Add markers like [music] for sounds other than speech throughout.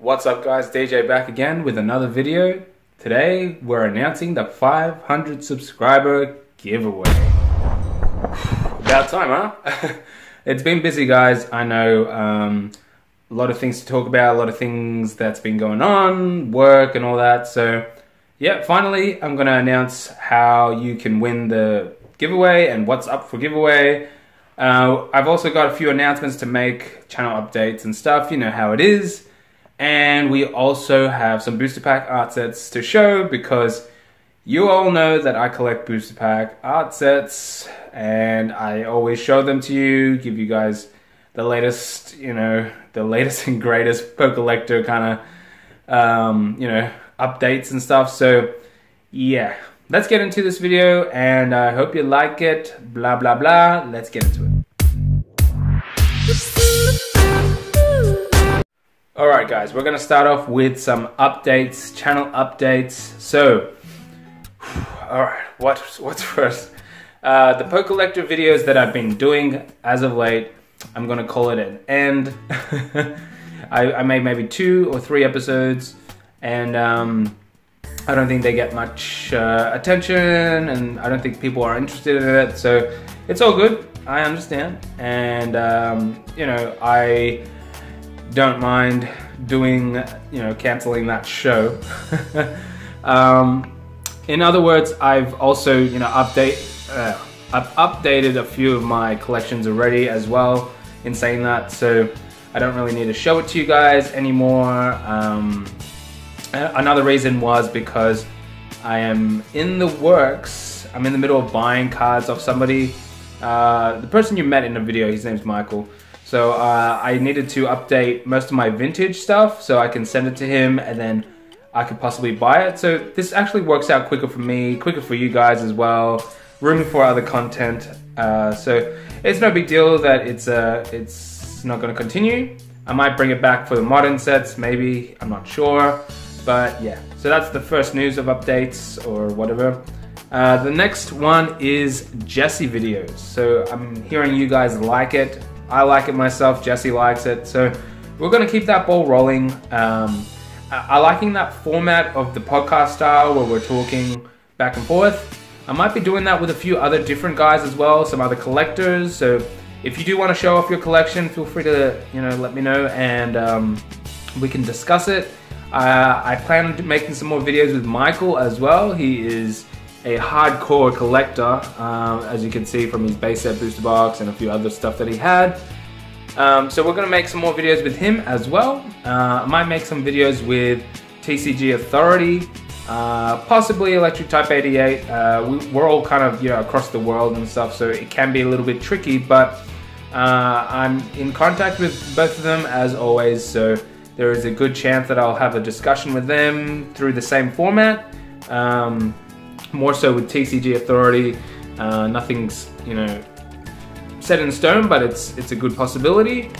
What's up guys, DJ back again with another video. Today we're announcing the 500 subscriber giveaway. [sighs] About time, huh? [laughs] it's been busy guys, I know. Um, a lot of things to talk about, a lot of things that's been going on, work and all that. So yeah, finally I'm gonna announce how you can win the giveaway and what's up for giveaway. Uh, I've also got a few announcements to make, channel updates and stuff, you know how it is. And we also have some booster pack art sets to show because you all know that I collect booster pack art sets and I always show them to you, give you guys the latest, you know, the latest [laughs] and greatest Pokellector kind of, um, you know, updates and stuff. So, yeah, let's get into this video and I hope you like it. Blah, blah, blah. Let's get into it. Alright guys, we're to start off with some updates, channel updates. So, [sighs] alright, what, what's first? Uh, the Pokellector videos that I've been doing as of late, I'm to call it an end. [laughs] I, I, made maybe two or three episodes and um, I don't think they get much uh, attention and I don't think people are interested in it. So it's all good. I understand. And, um, you know, I don't mind doing, you know, canceling that show. [laughs] um, in other words, I've also, you know, update, uh, I've updated a few of my collections already as well in saying that, so I don't really need to show it to you guys anymore. Um, another reason was because I am in the works, I'm in the middle of buying cards off somebody. Uh, the person you met in the video, his name's Michael. So uh, I needed to update most of my vintage stuff so I can send it to him and then I could possibly buy it. So this actually works out quicker for me, quicker for you guys as well. Room for other content. Uh, so it's no big deal that it's uh, it's not going to continue. I might bring it back for the modern sets, maybe. I'm not sure. But yeah, so that's the first news of updates or whatever. Uh, the next one is Jesse videos. So I'm hearing you guys like it. I like it myself, Jesse likes it. So we're gonna keep that ball rolling. Um, I, I liking that format of the podcast style where we're talking back and forth. I might be doing that with a few other different guys as well, some other collectors. So if you do want to show off your collection, feel free to you know let me know and um, we can discuss it. Uh, I plan on making some more videos with Michael as well. He is a hardcore collector, um, as you can see from his base set booster box and a few other stuff that he had. Um, so we're going to make some more videos with him as well. Uh, I might make some videos with TCG Authority, uh, possibly Electric Type 88. Uh, we, are all kind of you know across the world and stuff, so it can be a little bit tricky, but uh, I'm in contact with both of them as always, so there is a good chance that I'll have a discussion with them through the same format. Um, more so with TCG Authority. Uh, nothing's you know set in stone, but it's it's a good possibility.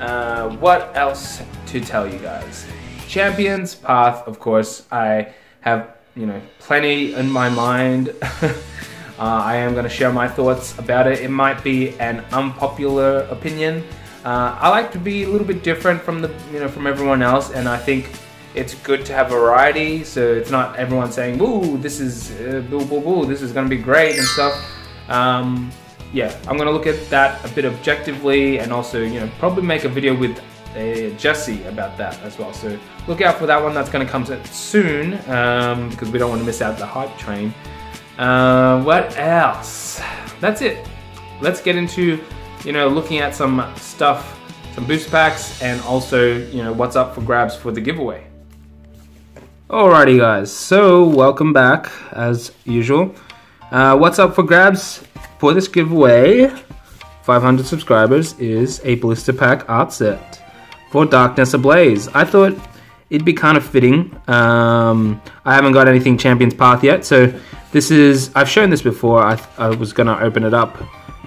Uh, what else to tell you guys? Champions Path, of course. I have you know plenty in my mind. [laughs] uh, I am going to share my thoughts about it. It might be an unpopular opinion. Uh, I like to be a little bit different from the you know from everyone else, and I think it's good to have variety, so it's not everyone saying, "Ooh, this is uh, boo boo boo, this is gonna be great" and stuff. Um, yeah, I'm gonna look at that a bit objectively, and also, you know, probably make a video with uh, Jesse about that as well. So look out for that one. That's gonna come soon um, because we don't want to miss out the hype train. Uh, what else? That's it. Let's get into, you know, looking at some stuff, some boost packs, and also, you know, what's up for grabs for the giveaway. Alrighty guys, so welcome back as usual. Uh, what's up for grabs for this giveaway? 500 subscribers is a blister pack art set for Darkness Ablaze. I thought it'd be kind of fitting. Um, I haven't got anything Champions Path yet, so this is, I've shown this before. I, I was gonna open it up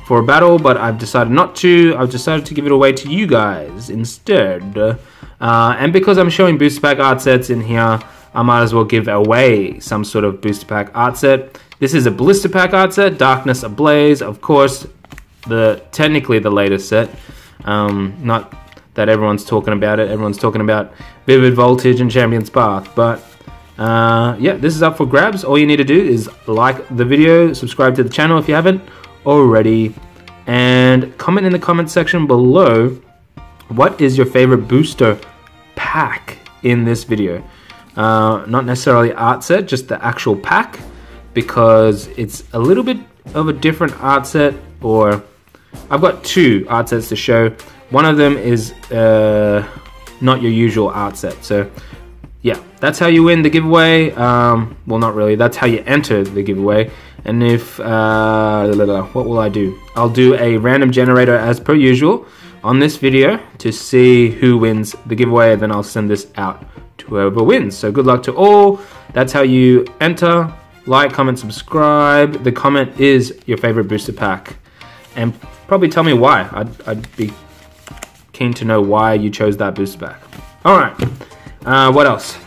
for a battle, but I've decided not to. I've decided to give it away to you guys instead. Uh, and because I'm showing booster pack art sets in here, I might as well give away some sort of booster pack art set. This is a blister pack art set, Darkness Ablaze, of course, the technically the latest set. Um, not that everyone's talking about it. Everyone's talking about Vivid Voltage and Champion's Path. But uh, yeah, this is up for grabs. All you need to do is like the video, subscribe to the channel if you haven't already, and comment in the comment section below what is your favorite booster pack in this video. Uh, not necessarily art set, just the actual pack, because it's a little bit of a different art set, or I've got two art sets to show. One of them is uh, not your usual art set. So yeah, that's how you win the giveaway. Um, well, not really. That's how you enter the giveaway. And if, uh, what will I do? I'll do a random generator as per usual on this video to see who wins the giveaway. Then I'll send this out whoever wins. So good luck to all. That's how you enter. Like, comment, subscribe. The comment is your favorite booster pack. And probably tell me why. I'd, I'd be keen to know why you chose that booster pack. All right, uh, what else?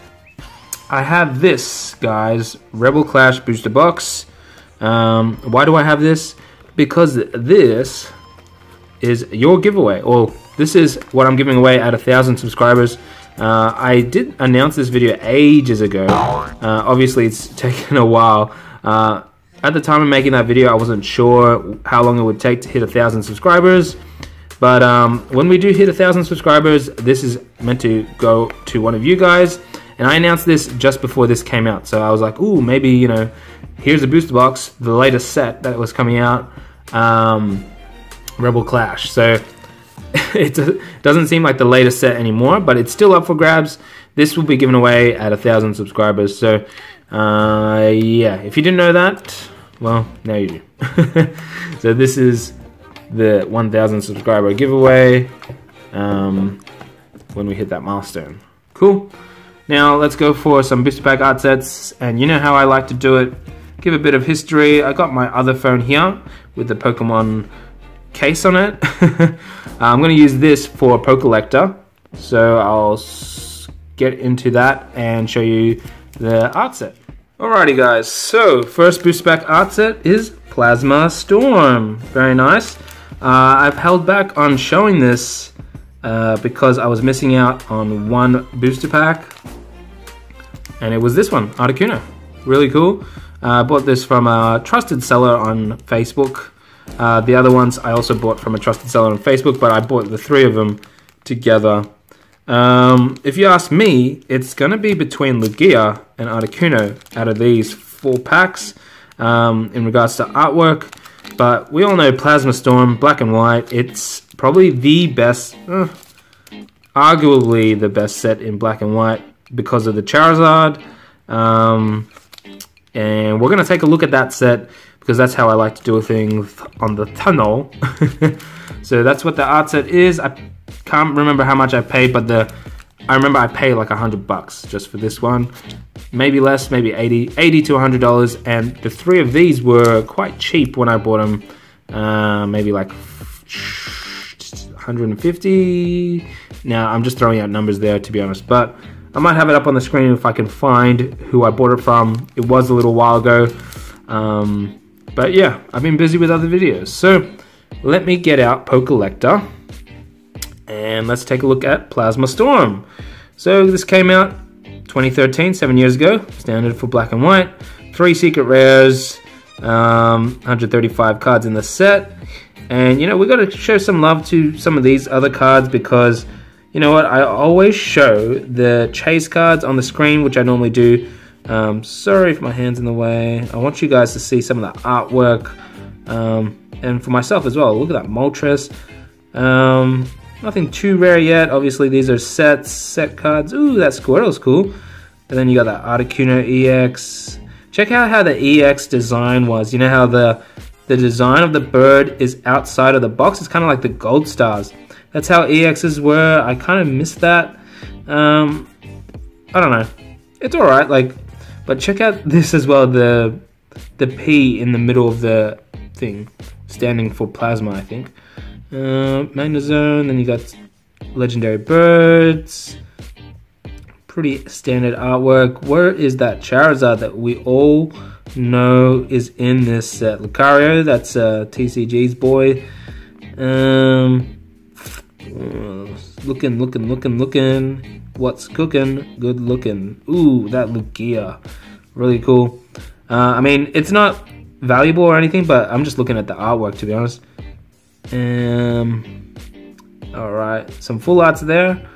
I have this, guys, Rebel Clash booster box. Um, why do I have this? Because this is your giveaway, or this is what I'm giving away at a thousand subscribers. Uh, I did announce this video ages ago. Uh, obviously, it's [laughs] taken a while. Uh, at the time of making that video, I wasn't sure how long it would take to hit a thousand subscribers. But um, when we do hit a thousand subscribers, this is meant to go to one of you guys. And I announced this just before this came out. So I was like, ooh, maybe, you know, here's a booster box, the latest set that was coming out, um, Rebel Clash. So [laughs] it doesn't seem like the latest set anymore, but it's still up for grabs. This will be given away at a thousand subscribers. So uh, yeah, if you didn't know that, well, now you do. [laughs] so this is the 1,000 subscriber giveaway um, when we hit that milestone. Cool. Now let's go for some booster pack art sets, and you know how I like to do it. Give a bit of history. I got my other phone here with the Pokemon case on it. [laughs] I'm going to use this for Pokellector, so I'll get into that and show you the art set. Alrighty guys, so first booster pack art set is Plasma Storm. Very nice. Uh, I've held back on showing this uh, because I was missing out on one booster pack, and it was this one, Articuno. Really cool. I uh, bought this from a trusted seller on Facebook. Uh, the other ones I also bought from a trusted seller on Facebook, but I bought the three of them together. Um, if you ask me, it's going to be between Lugia and Articuno out of these four packs um, in regards to artwork. But we all know Plasma Storm, black and white. It's probably the best, uh, arguably the best set in black and white because of the Charizard. Um, and we're going to take a look at that set because that's how I like to do things on the tunnel. [laughs] so that's what the art set is. I can't remember how much I paid, but the I remember I paid like a hundred bucks just for this one maybe less, maybe 80, 80 to 100 dollars. And the three of these were quite cheap when I bought them, uh, maybe like 150. Now I'm just throwing out numbers there to be honest, but I might have it up on the screen if I can find who I bought it from. It was a little while ago. Um, but yeah, I've been busy with other videos. So let me get out Pokellector and let's take a look at Plasma Storm. So this came out 2013, seven years ago, standard for black and white. Three secret rares, um, 135 cards in the set. And you know, we got to show some love to some of these other cards because you know what? I always show the chase cards on the screen, which I normally do. Um, sorry if my hand's in the way. I want you guys to see some of the artwork. Um, and for myself as well. Look at that Moltres. Um, nothing too rare yet. Obviously, these are sets, set cards. Ooh, that Squirtle's cool. And then you got the Articuno EX. Check out how the EX design was. You know how the the design of the bird is outside of the box? It's kind of like the gold stars. That's how EXs were. I kind of missed that. Um, I don't know. It's alright, like, but check out this as well, the the P in the middle of the thing, standing for plasma, I think. Uh, Magnezone, then you got legendary birds pretty standard artwork. Where is that Charizard that we all know is in this set? Lucario, that's uh, TCG's boy. Um, looking, looking, looking, looking. What's cooking? Good looking. Ooh, that Lugia. Really cool. Uh, I mean, it's not valuable or anything, but I'm just looking at the artwork to be honest. Um, all right, some full arts there.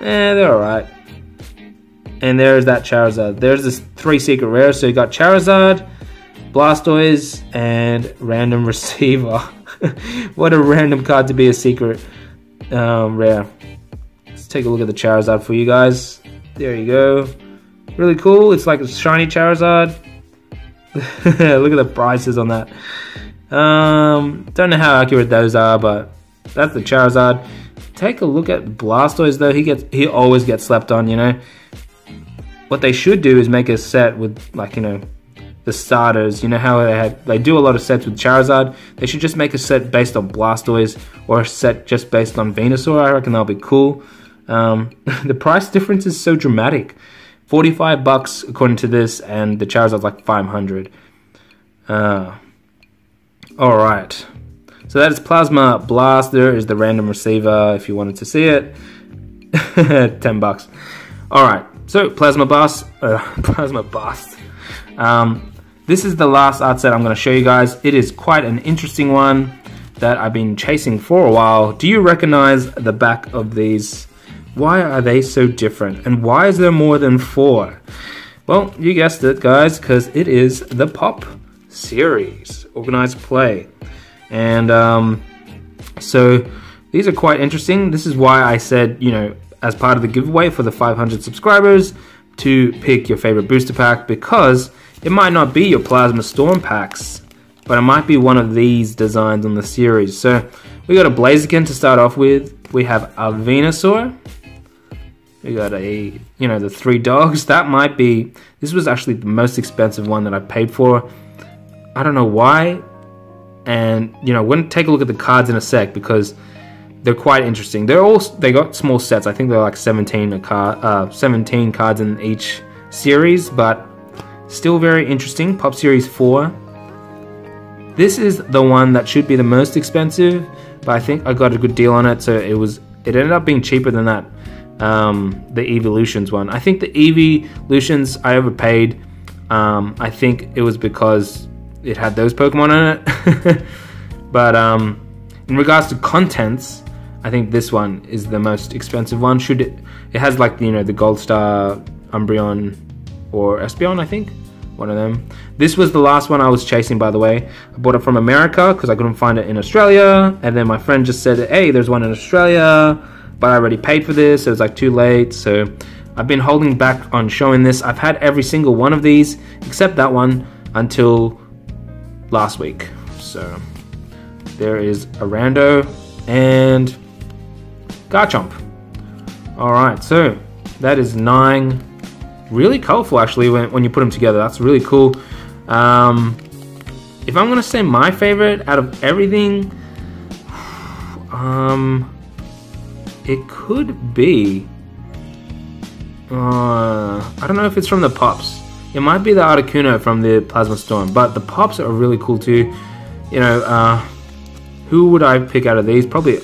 Eh, they're all right. And there's that Charizard. There's this three secret rares. So you got Charizard, Blastoise, and Random [laughs] Receiver. [laughs] what a random card to be a secret um, rare. Let's take a look at the Charizard for you guys. There you go. Really cool. It's like a shiny Charizard. [laughs] look at the prices on that. Um, don't know how accurate those are, but that's the Charizard. Take a look at Blastoise though. He gets he always gets slept on. You know. What they should do is make a set with like you know the starters. You know how they had they do a lot of sets with Charizard. They should just make a set based on Blastoise or a set just based on Venusaur. I reckon that'll be cool. Um, [laughs] the price difference is so dramatic. 45 bucks according to this, and the Charizard's like 500. Uh, all right. So that is Plasma Blast. There is the random receiver if you wanted to see it. [laughs] 10 bucks. All right. So Plasma Blast, uh, [laughs] Plasma Blast. Um, this is the last art set I'm going to show you guys. It is quite an interesting one that I've been chasing for a while. Do you recognize the back of these? Why are they so different? And why is there more than four? Well, you guessed it, guys, because it is the Pop series, organized play. And um, so these are quite interesting. This is why I said, you know, as part of the giveaway for the 500 subscribers, to pick your favorite booster pack because it might not be your Plasma Storm packs, but it might be one of these designs on the series. So we got a Blaziken to start off with. We have a Venusaur. We got a, you know, the three dogs. [laughs] That might be, this was actually the most expensive one that I paid for. I don't know why. And, you know, we're going to take a look at the cards in a sec because they're quite interesting. They're all, they got small sets. I think they're like 17 a card, uh, 17 cards in each series, but Still very interesting, Pop Series 4. This is the one that should be the most expensive, but I think I got a good deal on it, so it was it ended up being cheaper than that. Um, the Evolutions one. I think the Evolutions I overpaid. Um, I think it was because it had those Pokemon in it. [laughs] but um, in regards to contents, I think this one is the most expensive one. Should it? It has like you know the Gold Star, Umbreon, or Espeon, I think. One of them. This was the last one I was chasing, by the way. I bought it from America because I couldn't find it in Australia. And then my friend just said, hey, there's one in Australia, but I already paid for this. It was like too late. So I've been holding back on showing this. I've had every single one of these, except that one, until last week. So there is a Rando and Garchomp. Alright, so that is nine really colorful actually when, when you put them together. That's really cool. Um, if I'm gonna say my favorite out of everything, [sighs] um, it could be. Uh, I don't know if it's from the pops. It might be the Articuno from the Plasma Storm, but the pops are really cool too. You know, uh, who would I pick out of these? Probably,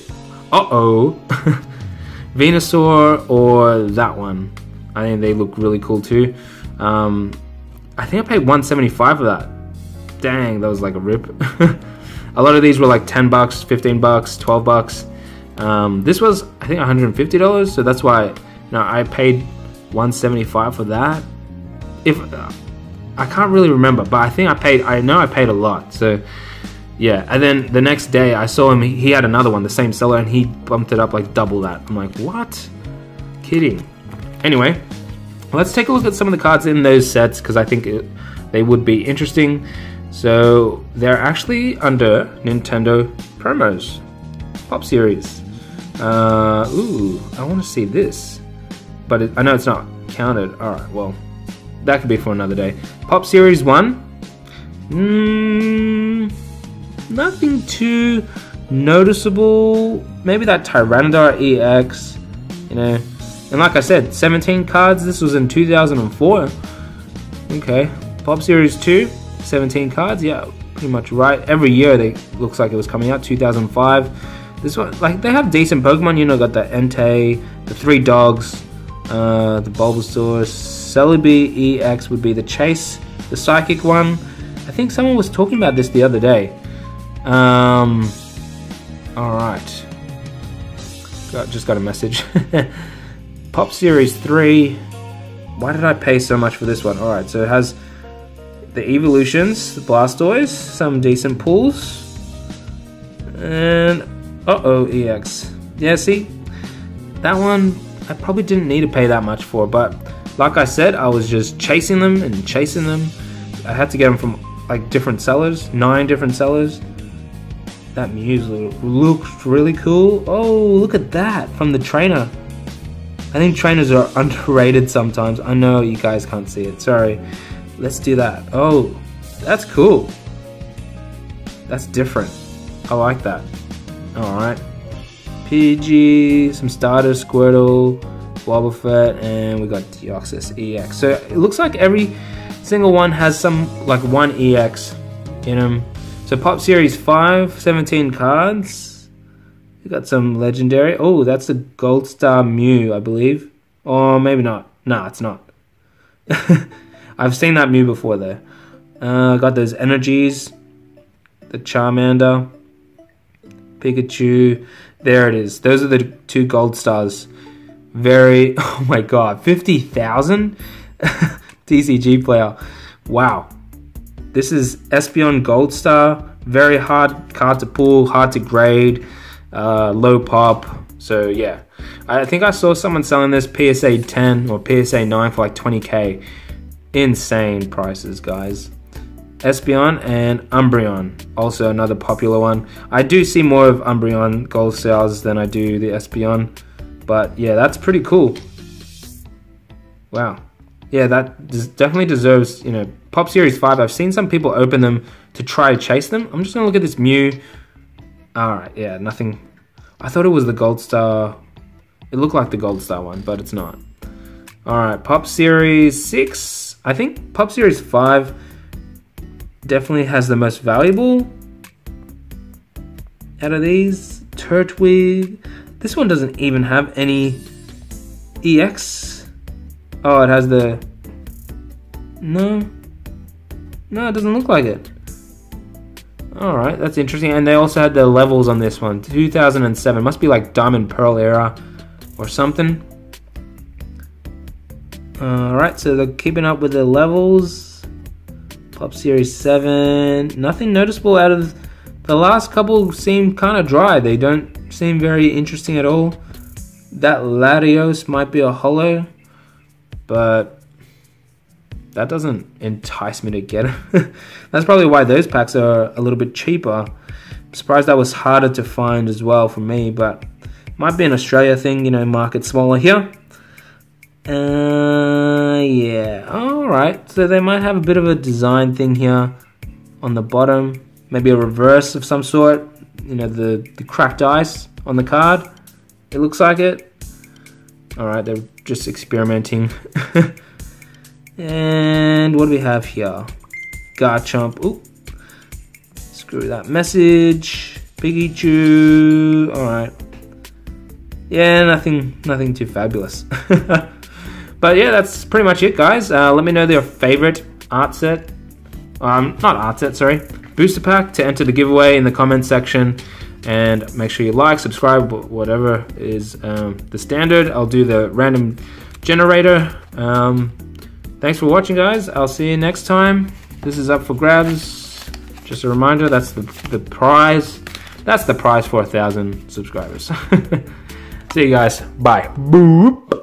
uh oh, [laughs] Venusaur or that one. I think they look really cool too. Um, I think I paid 175 for that. Dang, that was like a rip. [laughs] a lot of these were like 10 bucks, 15 bucks, 12 bucks. Um, this was I think 150 dollars, so that's why you know, I paid 175 for that. If uh, I can't really remember, but I think I paid. I know I paid a lot. So yeah, and then the next day I saw him. He had another one, the same seller, and he bumped it up like double that. I'm like, what? Kidding. Anyway, let's take a look at some of the cards in those sets because I think it, they would be interesting. So they're actually under Nintendo promos, Pop Series. Uh, ooh, I want to see this, but it, I know it's not counted. All right, well, that could be for another day. Pop Series One. Mm, nothing too noticeable. Maybe that Tyranitar EX. You know, and like I said, 17 cards. This was in 2004. Okay. Pop Series 2, 17 cards. Yeah, pretty much right. Every year they looks like it was coming out. 2005, This one, like, they have decent Pokemon. You know, got the Entei, the Three Dogs, uh, the Bulbasaur, Celebi EX would be the Chase, the Psychic one. I think someone was talking about this the other day. Um, alright. Got, just got a message. [laughs] Pop Series 3. Why did I pay so much for this one? Alright, so it has the Evolutions, the Blastoise, some decent pulls. And uh-oh, EX. Yeah, see? That one, I probably didn't need to pay that much for, but like I said, I was just chasing them and chasing them. I had to get them from like different sellers, nine different sellers. That Muse looks really cool. Oh, look at that from the trainer. I think trainers are [laughs] underrated sometimes. I know you guys can't see it. Sorry. Let's do that. Oh, that's cool. That's different. I like that. Alright. PG, some starters, Squirtle, Wobbuffet, and we got Deoxys EX. So it looks like every single one has some, like one EX in them. So Pop Series 5, 17 cards. We got some legendary. Oh, that's a Gold Star Mew, I believe. Or maybe not. Nah, it's not. [laughs] I've seen that Mew before though. Uh, got those energies. The Charmander. Pikachu. There it is. Those are the two gold stars. Very, [laughs] oh my god, 50,000? TCG [laughs] player. Wow. This is Espeon Gold Star. Very hard card to pull, hard to grade, uh, low pop. So yeah, I think I saw someone selling this PSA 10 or PSA 9 for like 20k. Insane prices, guys. Espeon and Umbreon, also another popular one. I do see more of Umbreon gold sales than I do the Espeon, but yeah, that's pretty cool. Wow. Yeah, that definitely deserves, you know, Pop Series 5. I've seen some people open them to try to chase them. I'm just going to look at this Mew. Alright, yeah, nothing. I thought it was the Gold Star. It looked like the Gold Star one, but it's not. Alright, Pop Series 6. I think Pop Series 5 definitely has the most valuable out of these. Turtwig. This one doesn't even have any EX. Oh, it has the... No. No, it doesn't look like it. Alright, that's interesting. And they also had the levels on this one. 2007. Must be like Diamond Pearl era or something. Alright, so they're keeping up with the levels. Pop Series 7. Nothing noticeable out of the last couple seem kind of dry. They don't seem very interesting at all. That Latios might be a holo, but that doesn't entice me to get it. [laughs] That's probably why those packs are a little bit cheaper. I'm surprised that was harder to find as well for me, but might be an Australia thing, you know, market smaller here. Uh, yeah. Alright, so they might have a bit of a design thing here on the bottom. Maybe a reverse of some sort. You know, the, the cracked ice on the card. It looks like it. Alright, they're just experimenting. [laughs] and what do we have here? Garchomp. Ooh. Screw that message. Pikachu. Alright. Yeah, nothing nothing too fabulous. [laughs] But yeah, that's pretty much it, guys. Uh, let me know your favorite art set. Um, not art set, sorry. Booster pack to enter the giveaway in the comment section. And make sure you like, subscribe, whatever is um, the standard. I'll do the random generator. Um, thanks for watching, guys. I'll see you next time. This is up for grabs. Just a reminder, that's the, the prize. That's the prize for a thousand subscribers. [laughs] see you guys. Bye. Boop.